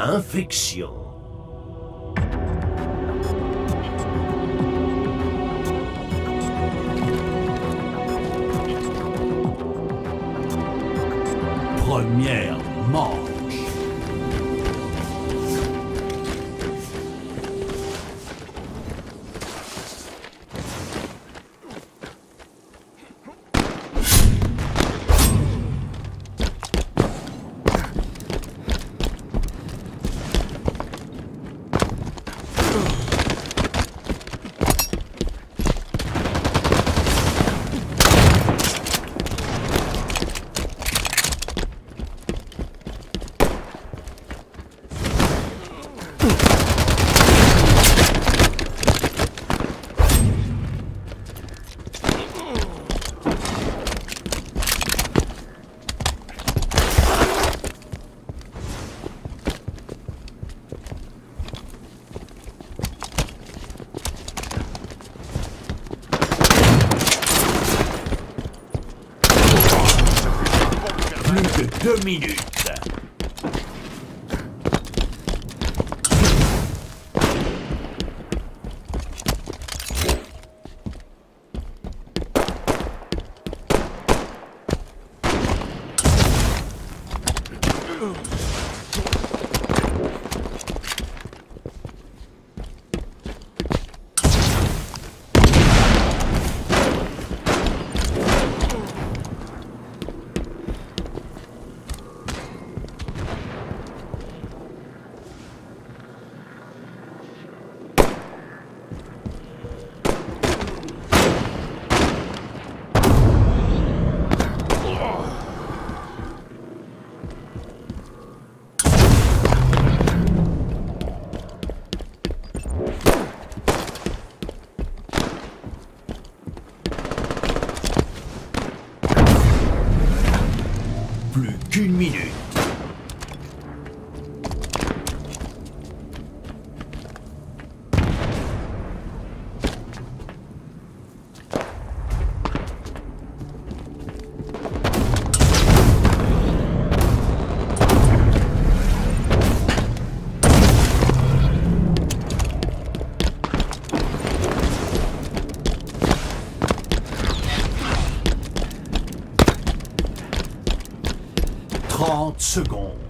Infection. Première manche. minute. Qu'une minute. Secondes.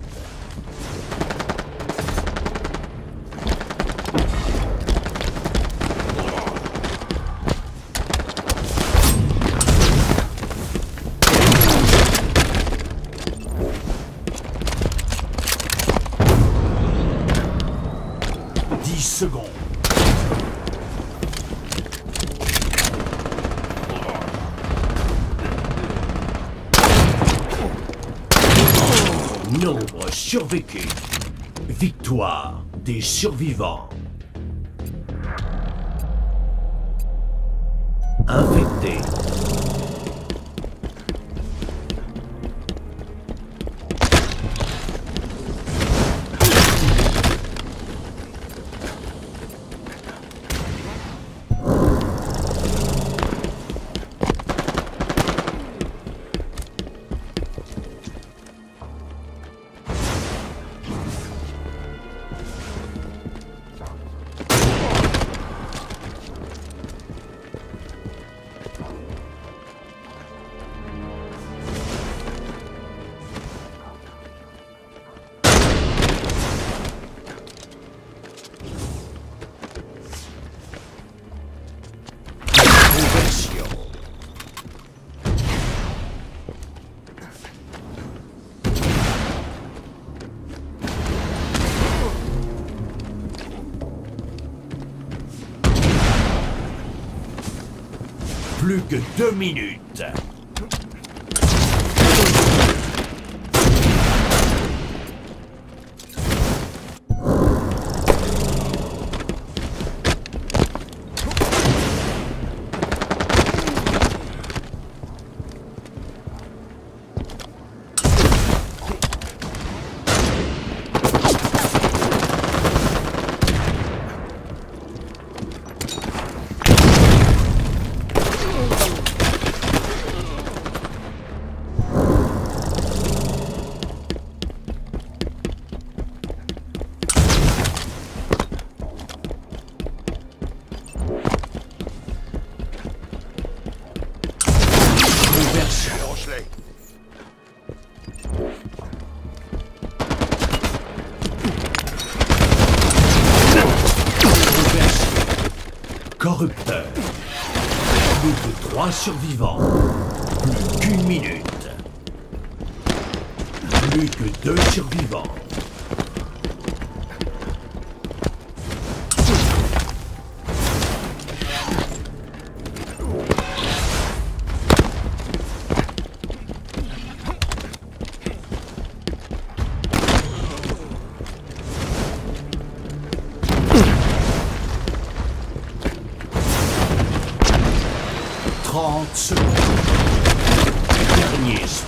Nombre survécu. Victoire des survivants. Infecté. Plus que deux minutes. Corrupteur. Plus que trois survivants. Plus qu'une minute. Plus que deux survivants.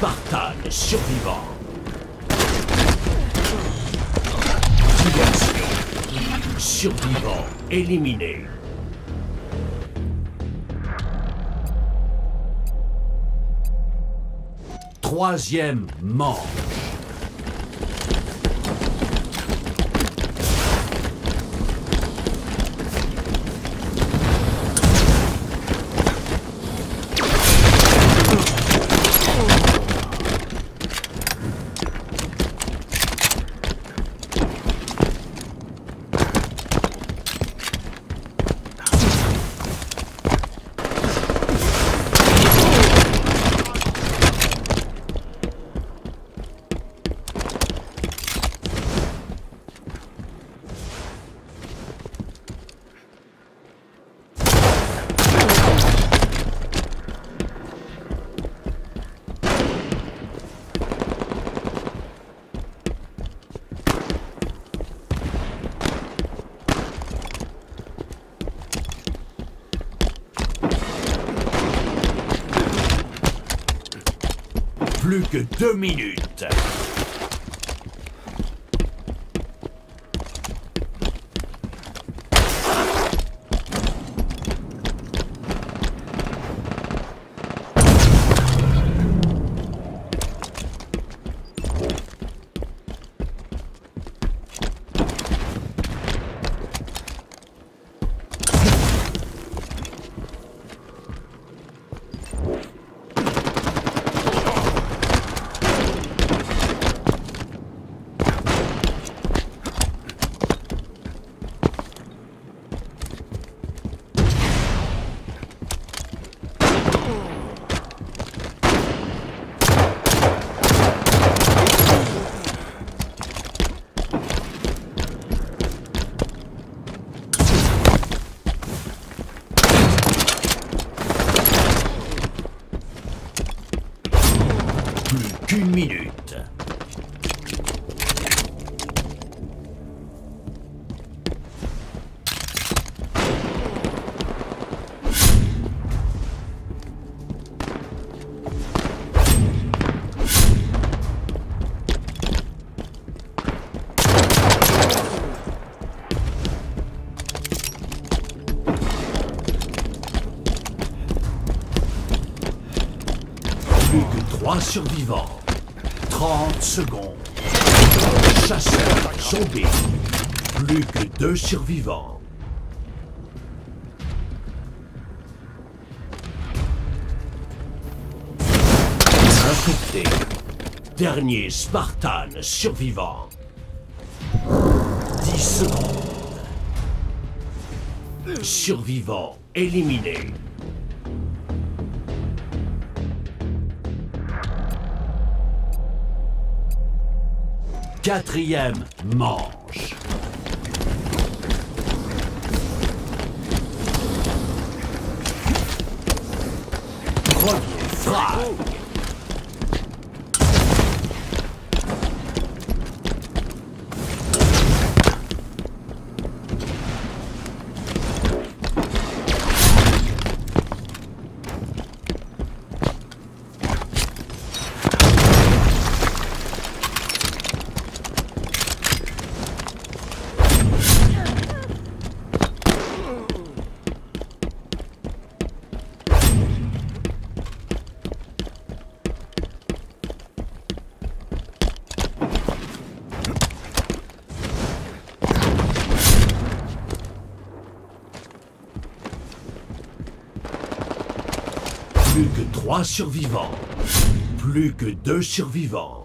Spartan survivant. Diversion. Survivant éliminé. Troisième manche. Plus que deux minutes. 30 secondes. Chasseur zombie. Plus que deux survivants. Infecté. Dernier Spartan survivant. 10 secondes. Survivant éliminé. Quatrième manche. Premier frag. Que trois survivants. Plus que deux survivants.